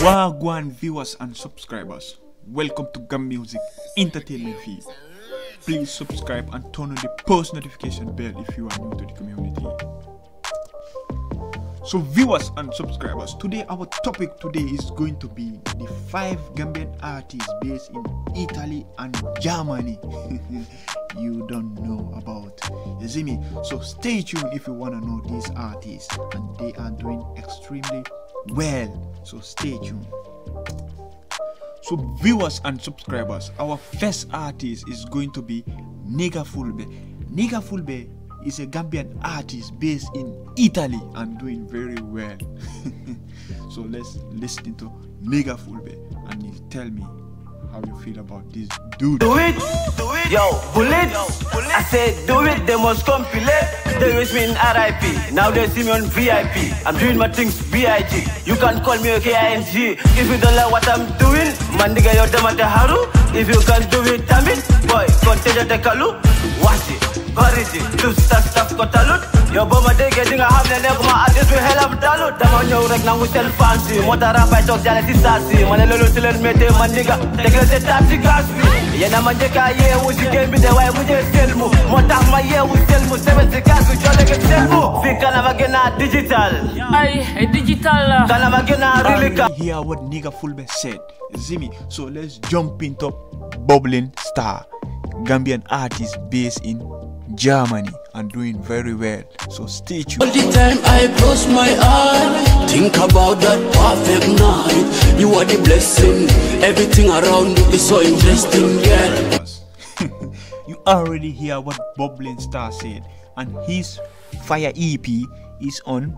Wagwan viewers and subscribers, welcome to Gam-Music Entertainment Feed. Please subscribe and turn on the post notification bell if you are new to the community. So viewers and subscribers, today our topic today is going to be the five Gambian artists based in Italy and Germany. you don't know about. You see me? So stay tuned if you wanna know these artists and they are doing extremely well. So stay tuned. So viewers and subscribers, our first artist is going to be Nega Fulbe. Nega Fulbe is a Gambian artist based in Italy and doing very well. so let's listen to Nega Fulbe and you tell me how you feel about this dude. Do it, do it, yo, bullet. I said do it, they must compilate. They wish me in RIP, now they see me on VIP. I'm doing my things B.I.G. You can call me a K-I-N-G. If you don't like what I'm doing, man nigga yo damate haru. If you can do it, damn it, boy, continue to kalu. Watch it, courage it, do stuff stuff ko talut. Yo boma dege dinga hamle ne kuma artist we hell am talut. Dama ñew rek nangu sel fancy. Mota rapa tok jale si sasi. Mané lolu ci len mété man nigga. Tegle se tap ci gas bi. Yena ma njëkka yeewu si game bi de waaye mujjee selmu. Moo tax ma yeewu selmu. Sebe si gas bi ke selmu. Fi kanama gën digital. ay digital uh. Kanama gën a rilika. Hear what Nigga Fulbe said. You see me? So let's jump into Bubbling Star, Gambian artist based in Germany and doing very well. So stay tuned. All the time I close my eye Think about that perfect night You are the blessing Everything around you is so interesting, yeah you already hear what Bubbling Star said, and his Fire EP is on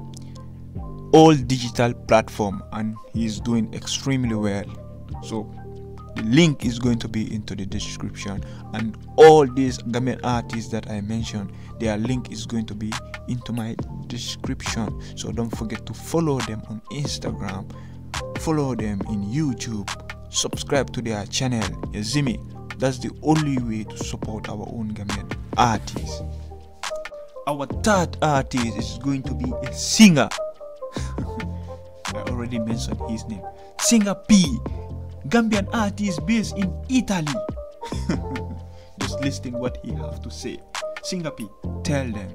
all digital platform, and he's doing extremely well. So the link is going to be into the description, and all these Gambian artists that I mentioned, their link is going to be into my description. So don't forget to follow them on Instagram, follow them in YouTube, subscribe to their channel. Me? That's the only way to support our own Gambian artists. Our third artist is going to be a singer. I already mentioned his name. Singer P, Gambian artist based in Italy. Just listen what he have to say. Singer P, tell them.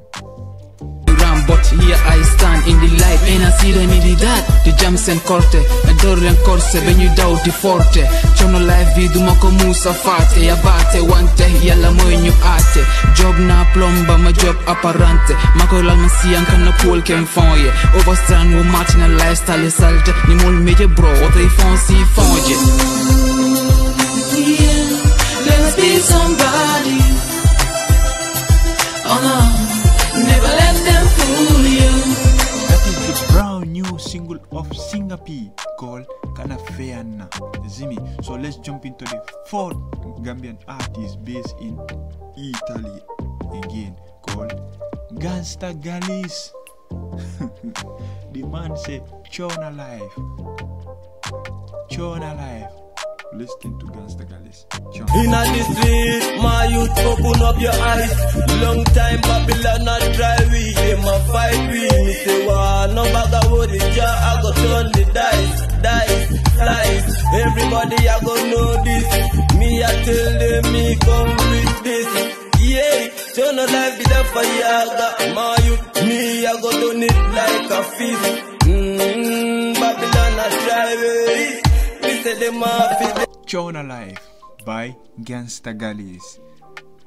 Here I stand in the light and I see them in the dark. The jams and corte, adoro and corse Ben you doubt the forte. Chono life vidu mako musa fate Ya bate wante, yalla ñu ate. Job na plomba, ma job apparente Mako lal ma siyan kan na pool kem fonye Overstand wo martin na lifestyle salte. Ni mol meje bro, oto i fon si fonje let's be somebody. Oh no, Singer P called Kanafeana. Zimi. So let's jump into the fourth Gambian artist based in Italy again called Gangsta Galis. the man said, Chona life. Chona life. Listen to Gangsta Galis. Chona. Inna the street, my youth, open up your eyes. Long time Babylon not try we, them a fight we. Me say, wow, no bag of wood, yeah, I go turn the dice, dice, slice. Everybody I go know this. Me I tell them me come with this. Yeah, turn a life with a fire, got my youth. Me I go done it like a fist. Mm, Babylon I try we. Me say a fit. Chona Life by Gangsta Galis.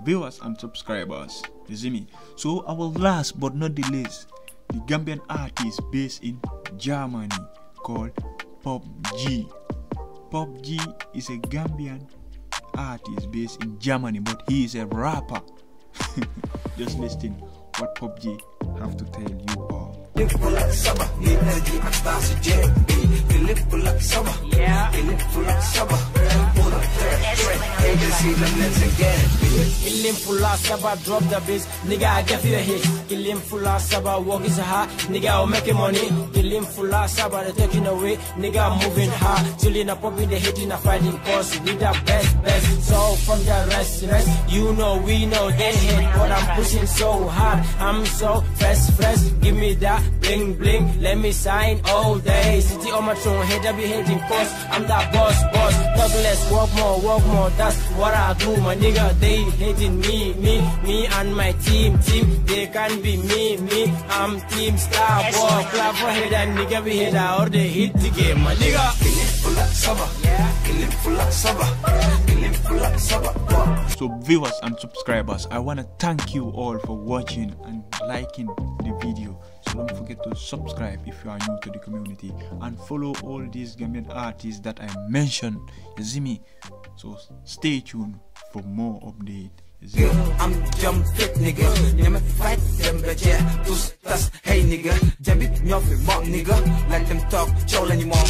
Viewers and subscribers, you see me? So, our last but not the least, the Gambian artist based in Germany called Pop G. Pop G is a Gambian artist based in Germany, but he is a rapper. Just listen what Pop G have to tell you all. Kilim pula saba Energy atas JB Kilim Yeah. Kilim pula saba Pula fresh fresh Agency them let's again Kill him full of saba, drop the bass. Nigga, I get you a hit. Kill him full of saba, work is hard. Nigga, I'm making money. Kill him full of saba, they taking away. Nigga, I'm moving hard. Chilling up, popping, they hating, a fighting cause we the best, best. So from the rest, rest, you know, we know they hate, but I'm pushing so hard. I'm so fresh, fresh. Give me that bling, bling. Let me sign all day. City on my throne, head I be hating cause I'm that boss, boss. Talk less, walk more, walk more. That's what I do, my nigga. They hating me, me, me and my team, team. They can be me, me. I'm team star, boy. Clap for head and nigga be head or they hit the game, my nigga. Kilim pula saba Kilim pula saba Kilim pula saba So, viewers and subscribers, I want to thank you all for watching and liking the video. So, don't forget to subscribe if you are new to the community and follow all these Gambian artists that I mentioned. Me? So, stay tuned for more update. I'm jump fit nigga Nyame fight them but yeah tas hey nigga Jambit nyofi mob nigga Let them talk Chola ni mom